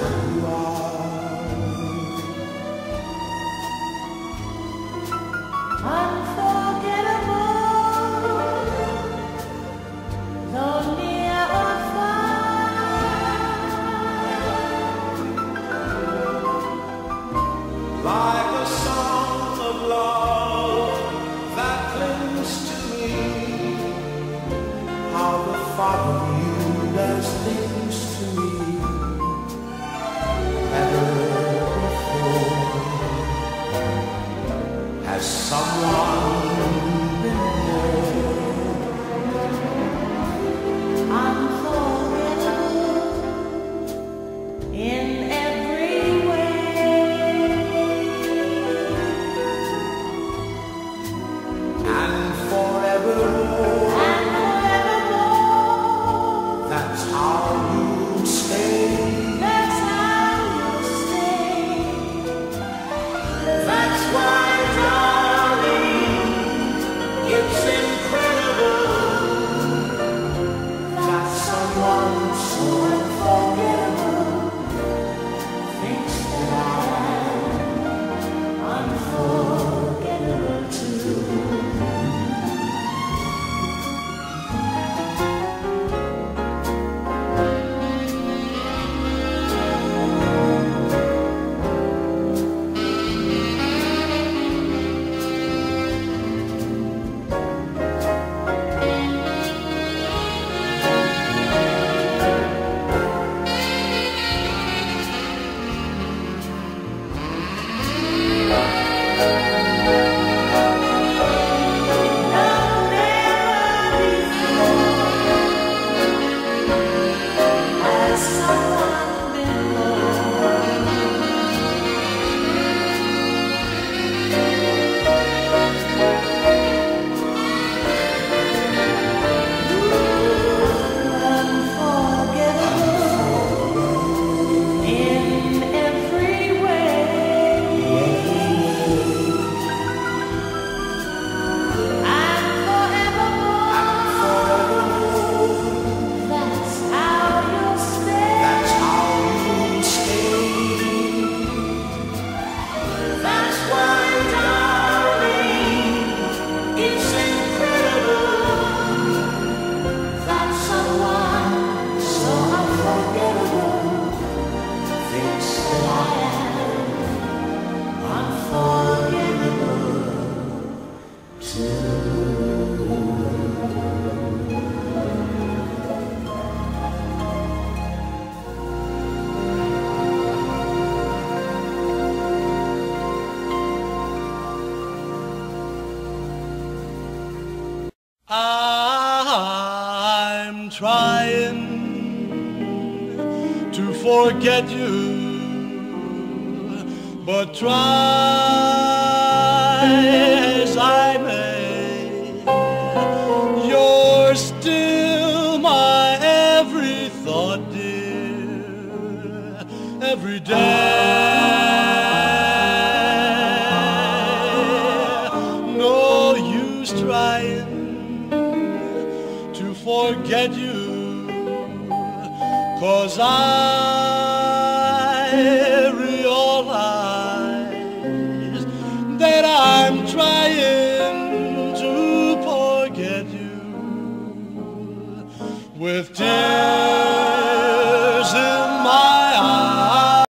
you are. Christ. I'm trying to forget you, but try as I may, you're still my every thought, dear, every day. No use trying to forget you, cause I with tears.